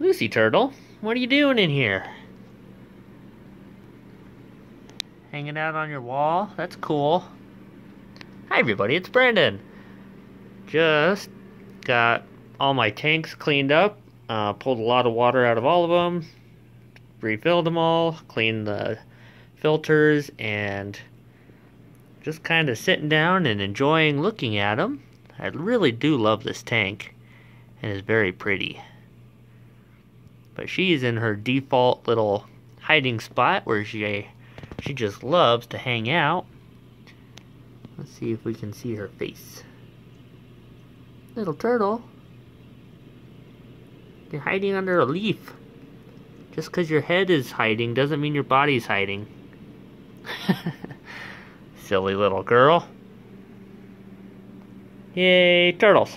Lucky Turtle, what are you doing in here? Hanging out on your wall? That's cool. Hi everybody, it's Brandon. Just got all my tanks cleaned up, uh, pulled a lot of water out of all of them, refilled them all, cleaned the filters, and just kind of sitting down and enjoying looking at them. I really do love this tank, and it's very pretty. But she's in her default little hiding spot where she she just loves to hang out. Let's see if we can see her face. Little turtle. You're hiding under a leaf. Just because your head is hiding doesn't mean your body's hiding. Silly little girl. Yay, turtles.